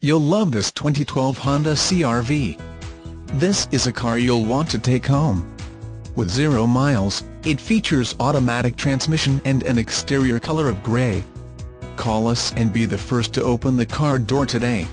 You'll love this 2012 Honda CR-V. This is a car you'll want to take home. With zero miles, it features automatic transmission and an exterior color of grey. Call us and be the first to open the car door today.